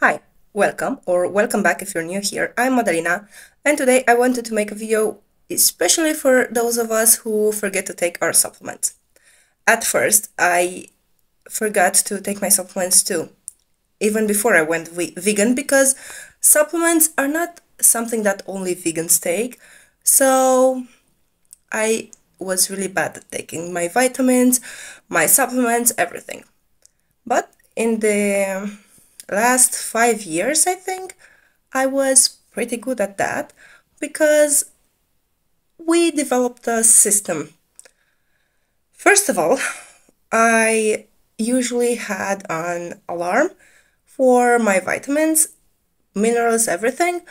Hi, welcome or welcome back if you're new here. I'm Madalina and today I wanted to make a video especially for those of us who forget to take our supplements. At first, I forgot to take my supplements too, even before I went vegan because supplements are not something that only vegans take. So I was really bad at taking my vitamins, my supplements, everything. But in the last five years, I think, I was pretty good at that because we developed a system. First of all, I usually had an alarm for my vitamins, minerals, everything,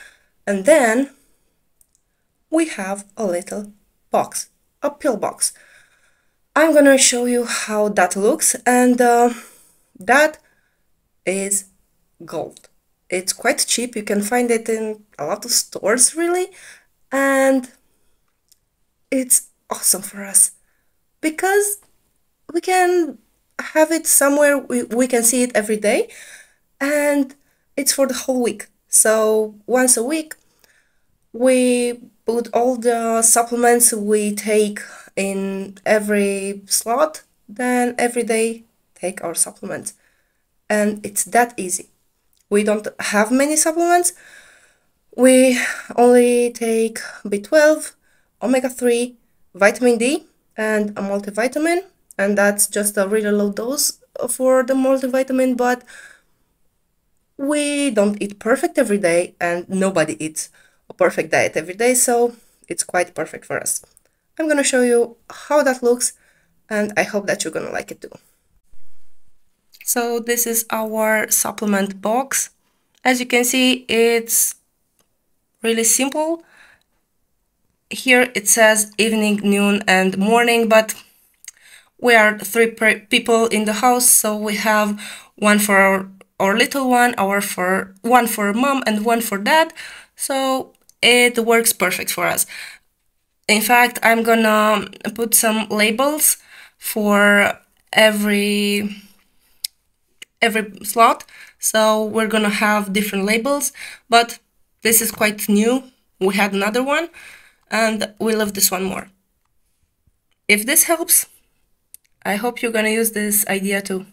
and then we have a little box, a pill box. I'm gonna show you how that looks and uh, that is gold. It's quite cheap. You can find it in a lot of stores, really. And it's awesome for us because we can have it somewhere we, we can see it every day and it's for the whole week. So once a week, we put all the supplements we take in every slot, then every day take our supplements. And it's that easy we don't have many supplements. We only take B12, omega-3, vitamin D, and a multivitamin. And that's just a really low dose for the multivitamin, but we don't eat perfect every day and nobody eats a perfect diet every day, so it's quite perfect for us. I'm gonna show you how that looks and I hope that you're gonna like it too. So this is our supplement box. As you can see, it's really simple. Here it says evening, noon and morning, but we are three people in the house, so we have one for our, our little one, our for one for mom and one for dad. So it works perfect for us. In fact, I'm gonna put some labels for every every slot. So we're gonna have different labels, but this is quite new. We had another one and we love this one more. If this helps, I hope you're gonna use this idea too.